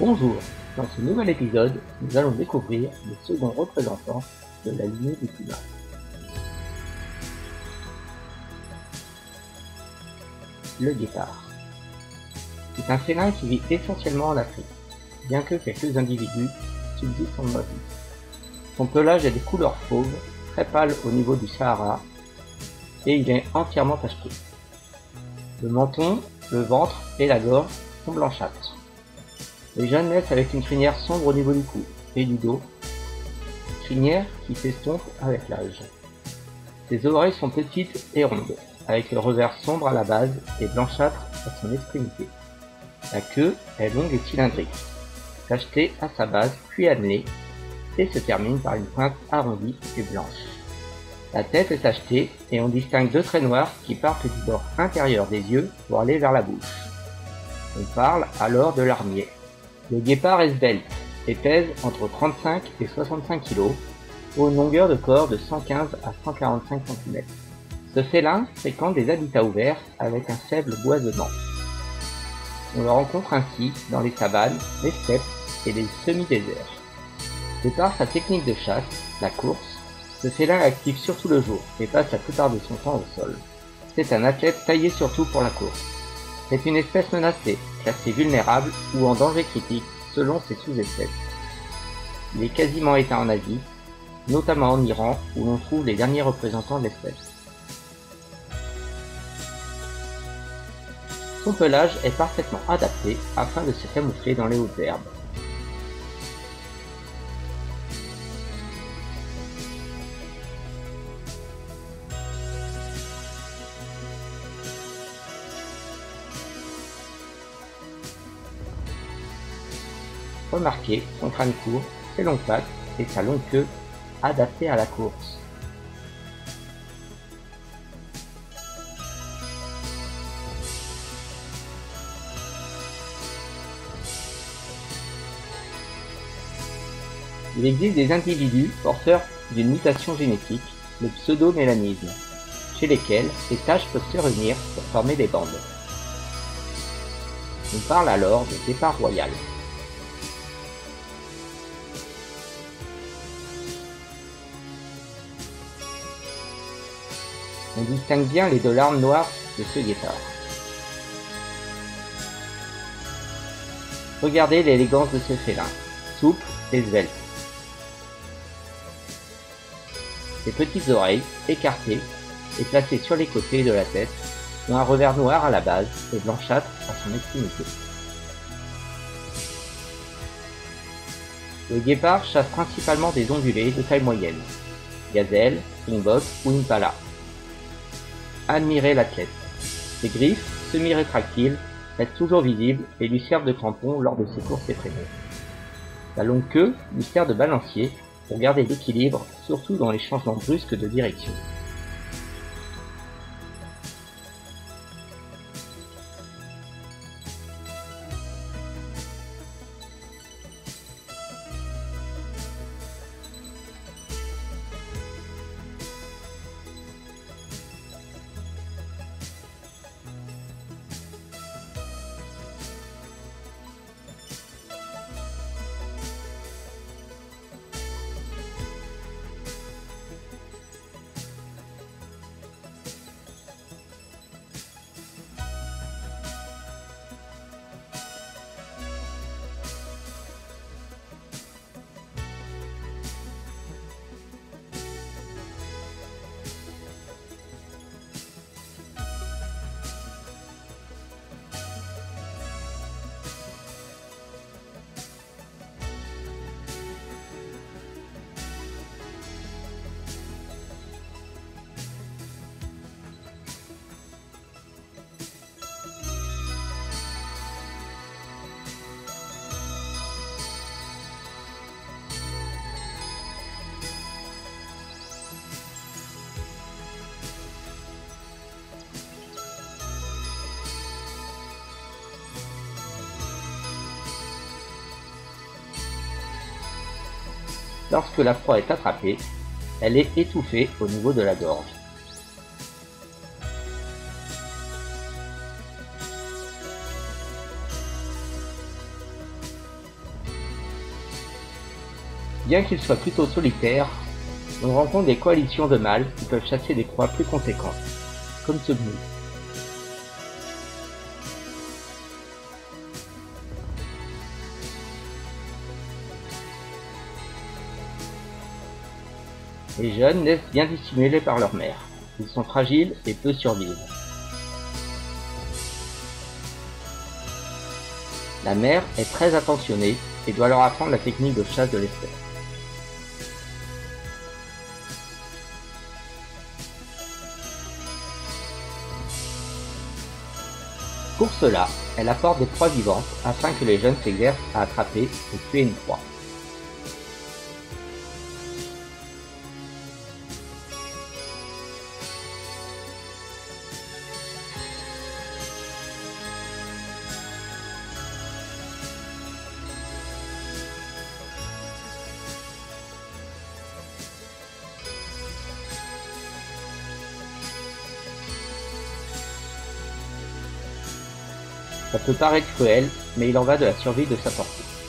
Bonjour, dans ce nouvel épisode, nous allons découvrir le second représentant de la lignée du climat. Le guépard. C'est un félin qui vit essentiellement en Afrique, bien que quelques individus subsistent en Asie. Son pelage est de couleur fauve, très pâle au niveau du Sahara, et il est entièrement tacheté. Le menton, le ventre et la gorge sont blanchâtres. Jeunes naissent avec une crinière sombre au niveau du cou et du dos, crinière qui s'estompe avec l'âge. Ses oreilles sont petites et rondes, avec le revers sombre à la base et blanchâtre à son extrémité. La queue est longue et cylindrique, tachetée à sa base puis annelée, et se termine par une pointe arrondie et blanche. La tête est tachetée et on distingue deux traits noirs qui partent du bord intérieur des yeux pour aller vers la bouche. On parle alors de l'armier. Le guépard est svelte et pèse entre 35 et 65 kg pour une longueur de corps de 115 à 145 cm. Ce félin fréquente des habitats ouverts avec un faible boisement. On le rencontre ainsi dans les savanes, les steppes et les semi-déserts. De par sa technique de chasse, la course, ce félin est surtout le jour et passe la plupart de son temps au sol. C'est un athlète taillé surtout pour la course. C'est une espèce menacée, classée vulnérable ou en danger critique selon ses sous-espèces. Il est quasiment éteint en Asie, notamment en Iran où l'on trouve les derniers représentants de l'espèce. Son pelage est parfaitement adapté afin de se camoufler dans les hautes herbes. Remarquez son crâne court, ses longues pattes et sa longue queue adaptée à la course. Il existe des individus porteurs d'une mutation génétique, le pseudomélanisme, chez lesquels les taches peuvent se réunir pour former des bandes. On parle alors de départ royal. On distingue bien les deux larmes noires de ce guépard. Regardez l'élégance de ce félin, souple et svelte. Ses petites oreilles, écartées et placées sur les côtés de la tête, ont un revers noir à la base et blanchâtre à son extrémité. Le guépard chasse principalement des ondulés de taille moyenne, gazelle, springbok ou impala. Admirez l'athlète. Ses griffes, semi-rétractiles, restent toujours visibles et lui servent de tampon lors de ses courses effrénées. La longue queue lui sert de balancier pour garder l'équilibre, surtout dans les changements brusques de direction. Lorsque la proie est attrapée, elle est étouffée au niveau de la gorge. Bien qu'ils soient plutôt solitaires, on rencontre des coalitions de mâles qui peuvent chasser des proies plus conséquentes, comme ce gnou. Les jeunes naissent bien dissimulés par leur mère. Ils sont fragiles et peu survivent. La mère est très attentionnée et doit leur apprendre la technique de chasse de l'espèce. Pour cela, elle apporte des proies vivantes afin que les jeunes s'exercent à attraper et tuer une proie. Ça peut paraître cruel, mais il en va de la survie de sa portée.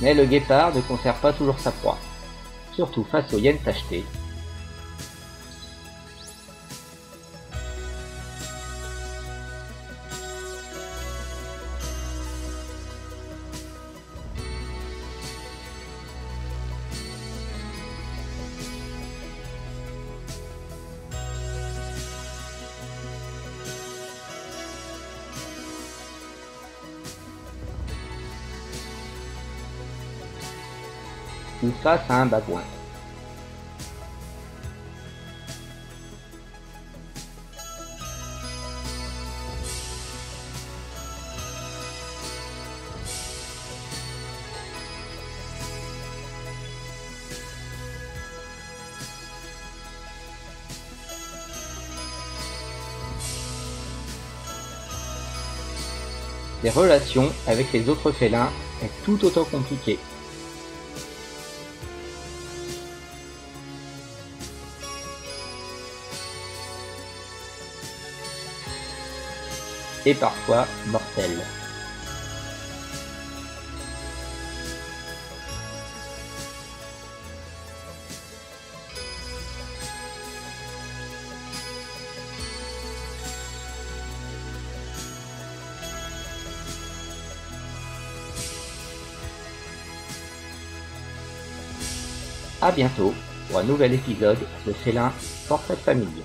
Mais le guépard ne conserve pas toujours sa proie, surtout face aux hyènes tachetées. Face à un babouin. Les relations avec les autres félins est tout autant compliquées. Et parfois mortelle. A bientôt pour un nouvel épisode de Félin Forfait Famille.